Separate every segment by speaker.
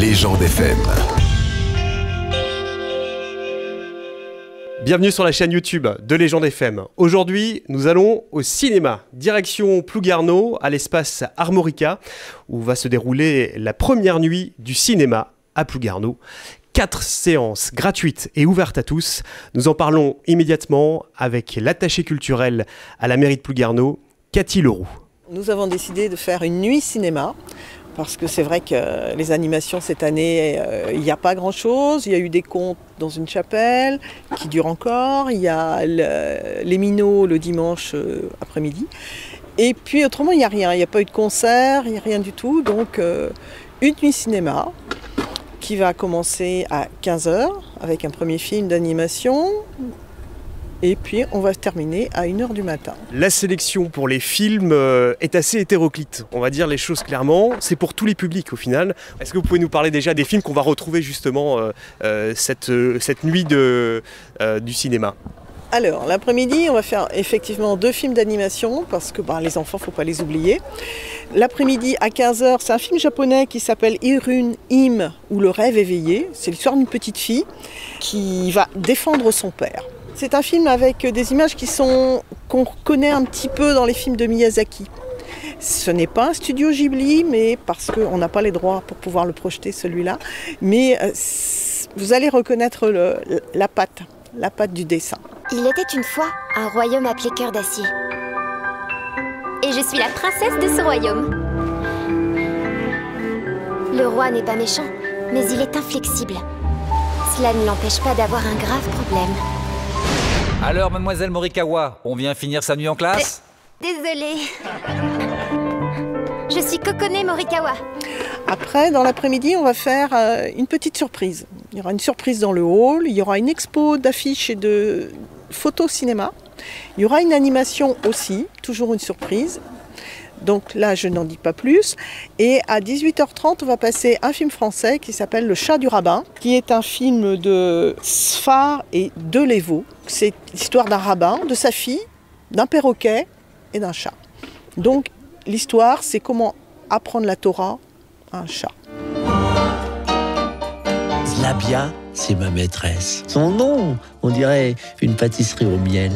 Speaker 1: Légende FM.
Speaker 2: Bienvenue sur la chaîne YouTube de Légende FM. Aujourd'hui, nous allons au cinéma, direction Plougarneau, à l'espace Armorica, où va se dérouler la première nuit du cinéma à Plougarneau. Quatre séances gratuites et ouvertes à tous. Nous en parlons immédiatement avec l'attaché culturel à la mairie de Plougarneau, Cathy Leroux.
Speaker 3: Nous avons décidé de faire une nuit cinéma parce que c'est vrai que les animations cette année, euh, il n'y a pas grand-chose. Il y a eu des contes dans une chapelle qui durent encore. Il y a le- les minots le dimanche euh, après-midi. Et puis autrement, il n'y a rien. Il n'y a pas eu de concert, il n'y a rien du tout. Donc euh, une nuit cinéma qui va commencer à 15h avec un premier film d'animation. Et puis on va terminer à 1h du matin.
Speaker 2: La sélection pour les films euh, est assez hétéroclite, on va dire les choses clairement. C'est pour tous les publics au final. Est-ce que vous pouvez nous parler déjà des films qu'on va retrouver justement euh, euh, cette, cette nuit de, euh, du cinéma?
Speaker 3: Alors, l'après-midi, on va faire effectivement deux films d'animation parce que bah, les enfants, faut pas les oublier. L'après-midi à 15h, c'est un film japonais qui s'appelle Irun Im ou le rêve éveillé. C'est l'histoire d'une petite fille qui va défendre son père. C'est un film avec des images qui sont qu'on connaît un petit peu dans les films de Miyazaki. Ce n'est pas un studio Ghibli, mais parce qu'on n'a pas les droits pour pouvoir le projeter celui-là. Mais euh, vous allez reconnaître la patte, la patte du dessin.
Speaker 4: Il était une fois un royaume appelé Cœur d'Acier. Et je suis la princesse de ce royaume. Le roi n'est pas méchant, mais il est inflexible. Cela ne l'empêche pas d'avoir un grave problème.
Speaker 5: Alors, mademoiselle Morikawa, on vient finir sa nuit en classe?
Speaker 4: Désolée. Je suis Kokone Morikawa.
Speaker 3: Après, dans l'après-midi, on va faire euh, une petite surprise. Il y aura une surprise dans le hall, il y aura une expo d'affiches et de photos cinéma. Il y aura une animation aussi, toujours une surprise. Donc là, je n'en dis pas plus. Et à 18h30, on va passer un film français qui s'appelle Le chat du rabbin, qui est un film de Sfar et de Lévaux. C'est l'histoire d'un rabbin, de sa fille, d'un perroquet et d'un chat. Donc l'histoire, c'est comment apprendre la Torah à un chat.
Speaker 6: Zlabia, c'est ma maîtresse. Son nom, on dirait une pâtisserie au miel.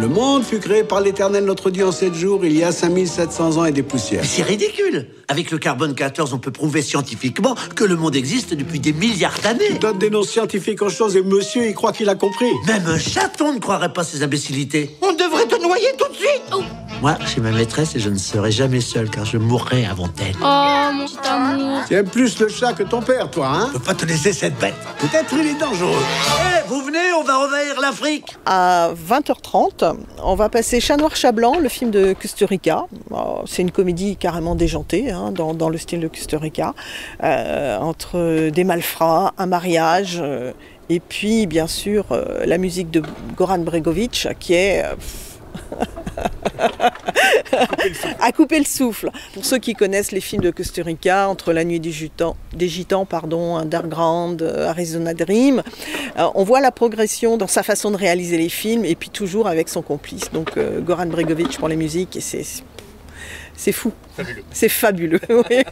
Speaker 7: Le monde fut créé par l'Éternel notre Dieu en sept jours, il y a 5700 ans et des poussières.
Speaker 6: Mais c'est ridicule Avec le carbone 14, on peut prouver scientifiquement que le monde existe depuis des milliards d'années.
Speaker 7: Donne des noms scientifiques en choses et monsieur, il croit qu'il a compris.
Speaker 6: Même un chaton ne croirait pas ces imbécilités.
Speaker 8: On devrait te noyer tout de suite
Speaker 6: Moi, j'ai ma maîtresse et je ne serai jamais seul car je mourrai avant elle.
Speaker 8: Oh, mon petit amour
Speaker 7: Tu aimes plus le chat que ton père, toi, hein
Speaker 6: Je peux pas te laisser cette bête.
Speaker 7: Peut-être il est dangereux.
Speaker 6: Eh, vous venez, on va envahir l'Afrique
Speaker 3: À 20h30, on va passer Chat noir, chat blanc, le film de Kusturica. Oh, C'est une comédie carrément déjantée, hein, dans, dans le style de Kusturica, euh, entre des malfrats, un mariage, euh, et puis bien sûr euh, la musique de Goran Bregovic, qui est... à couper le souffle. Pour ceux qui connaissent les films de Kusturica, entre La Nuit des Gitans, des Gitans pardon, Underground, euh, Arizona Dream, euh, on voit la progression dans sa façon de réaliser les films et puis toujours avec son complice, donc euh, Goran Bregovic pour les musiques, et c'est c'est fou. C'est fabuleux. oui.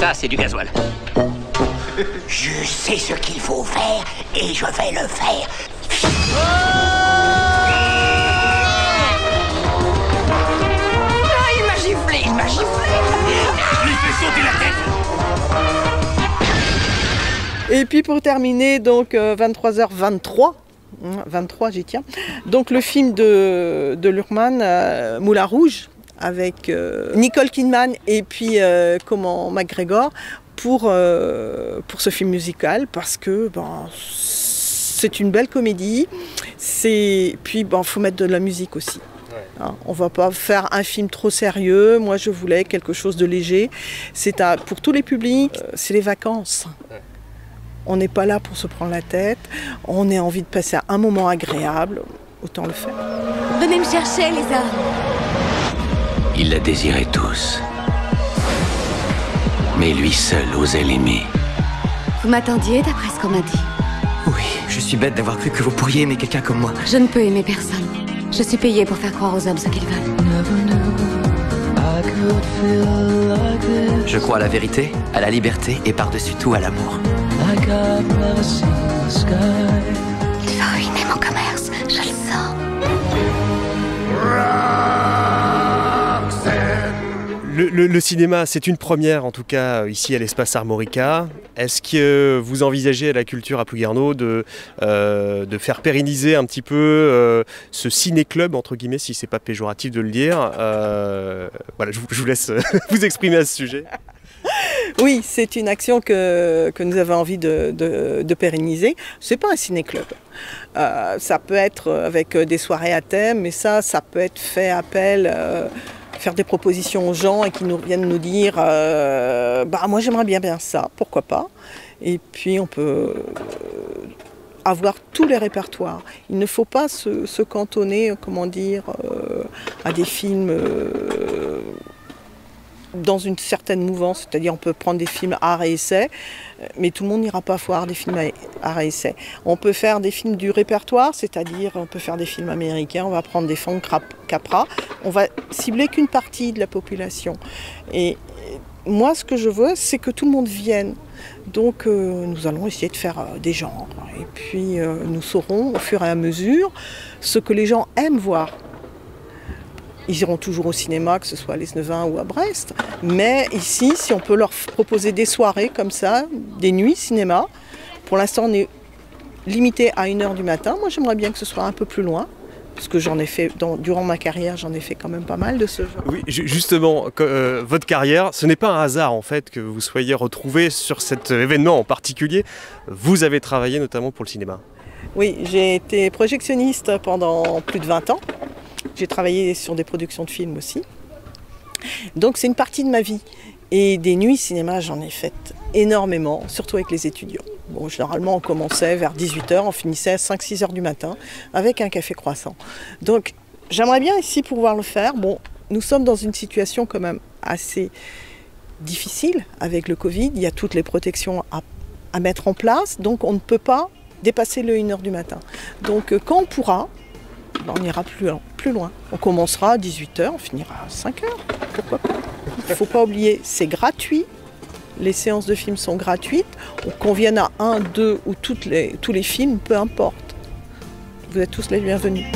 Speaker 9: Ça, c'est du gasoil.
Speaker 8: Je sais ce qu'il faut faire et je vais le faire. Ah, il m'a giflé, il m'a giflé
Speaker 9: Lui fais sauter la tête
Speaker 3: Et puis pour terminer, donc euh, 23h23. hein, 23, j'y tiens. Donc le film de, de Lurman, euh, Moulin Rouge, avec euh, Nicole Kidman et puis euh, comment McGregor pour, euh, pour ce film musical parce que ben, c'est une belle comédie. C'est puis bon, faut mettre de la musique aussi. Hein, on va pas faire un film trop sérieux. Moi, je voulais quelque chose de léger. C'est à- pour tous les publics. euh, c'est les vacances. On n'est pas là pour se prendre la tête. On a envie de passer un moment agréable. autant le faire.
Speaker 1: Venez me chercher, les.
Speaker 8: Ils la désiraient tous. Mais lui seul osait l'aimer.
Speaker 1: Vous m'attendiez d'après ce qu'on m'a dit
Speaker 10: Oui, je suis bête d'avoir cru que vous pourriez aimer quelqu'un comme moi.
Speaker 1: Je ne peux aimer personne. Je suis payée pour faire croire aux hommes ce qu'ils veulent.
Speaker 10: Je crois à la vérité, à la liberté et par-dessus tout à l'amour.
Speaker 1: Le,
Speaker 2: cinéma, c'est une première en tout cas euh, ici à l'espace Armorica. Est-ce que vous envisagez à la culture à Plouguerneau de, euh, de faire pérenniser un petit peu euh, ce ciné-club, entre guillemets, si c'est pas péjoratif de le dire Voilà, je vous, laisse vous exprimer à ce sujet.
Speaker 3: Oui, c'est une action que, nous avons envie de, pérenniser. C'est pas un ciné-club. Ça peut être avec des soirées à thème, mais ça, ça peut être fait appel, faire des propositions aux gens et qui nous viennent nous dire euh, bah moi j'aimerais bien bien ça, pourquoi pas. Et puis on peut euh, avoir tous les répertoires. Il ne faut pas se, cantonner, comment dire, euh, à des films. euh, dans une certaine mouvance, c'est-à-dire on peut prendre des films art et essai, euh, mais tout le monde n'ira pas voir des films à- essai. On peut faire des films du répertoire, c'est-à-dire on peut faire des films américains, on va prendre des Crap- Capra, on va cibler qu'une partie de la population. Et moi, ce que je veux, c'est que tout le monde vienne. Donc euh, nous allons essayer de faire euh, des genres. Et puis euh, nous saurons au fur et à mesure ce que les gens aiment voir. Ils iront toujours au cinéma, que ce soit à l'Esnevin ou à Brest. Mais ici, si on peut leur proposer des soirées comme ça, des nuits cinéma, pour l'instant on est limité à 1h du matin. Moi j'aimerais bien que ce soit un peu plus loin, parce que j'en ai fait, dans- durant ma carrière, j'en ai fait quand même pas mal de ce genre.
Speaker 2: Oui, ju- justement, euh, votre carrière, ce n'est pas un hasard en fait que vous soyez retrouvé sur cet événement en particulier. Vous avez travaillé notamment pour le cinéma.
Speaker 3: Oui, j'ai été projectionniste pendant plus de 20 ans. J'ai travaillé sur des productions de films aussi. Donc c'est une partie de ma vie. Et des nuits cinéma, j'en ai faites énormément, surtout avec les étudiants. Bon, généralement, on commençait vers 18h, on finissait à 5-6 heures du matin avec un café croissant. Donc j'aimerais bien ici pouvoir le faire. Bon, nous sommes dans une situation quand même assez difficile avec le Covid. Il y a toutes les protections à, à mettre en place, donc on ne peut pas dépasser le 1h du matin. Donc euh, quand on pourra, on ira plus, loin- plus loin. On commencera à 18h, on finira à 5h. Pourquoi pas Il ne faut pas oublier, c'est gratuit. Les séances de films sont gratuites. Qu'on vienne à un, deux ou tous les films, peu importe. Vous êtes tous les bienvenus.